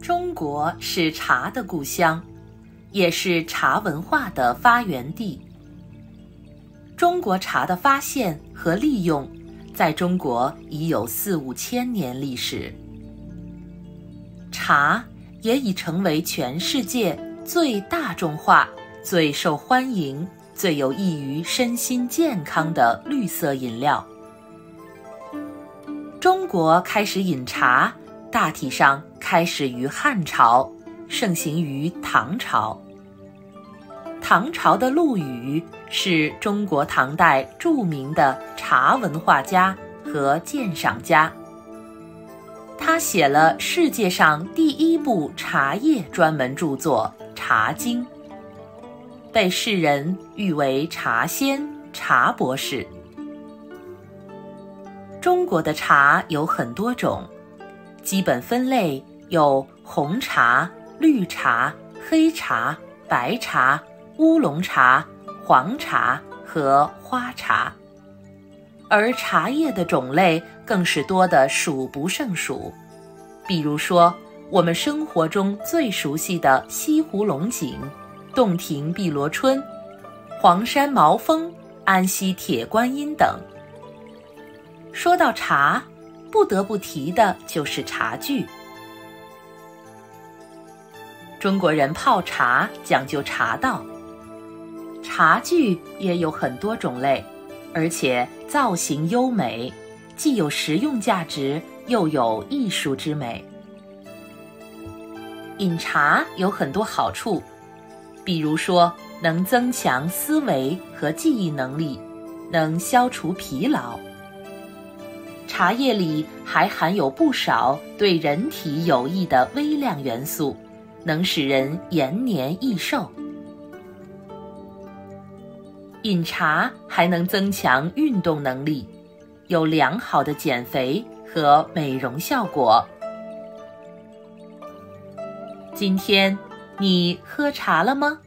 中国是茶的故乡，也是茶文化的发源地。中国茶的发现和利用，在中国已有四五千年历史。茶也已成为全世界最大众化、最受欢迎、最有益于身心健康的绿色饮料。中国开始饮茶，大体上开始于汉朝，盛行于唐朝。唐朝的陆羽是中国唐代著名的茶文化家和鉴赏家。他写了世界上第一部茶叶专门著作《茶经》，被世人誉为茶仙、茶博士。中国的茶有很多种，基本分类有红茶、绿茶、黑茶、白茶。乌龙茶、黄茶和花茶，而茶叶的种类更是多得数不胜数。比如说，我们生活中最熟悉的西湖龙井、洞庭碧螺春、黄山毛峰、安溪铁观音等。说到茶，不得不提的就是茶具。中国人泡茶讲究茶道。茶具也有很多种类，而且造型优美，既有实用价值，又有艺术之美。饮茶有很多好处，比如说能增强思维和记忆能力，能消除疲劳。茶叶里还含有不少对人体有益的微量元素，能使人延年益寿。饮茶还能增强运动能力，有良好的减肥和美容效果。今天你喝茶了吗？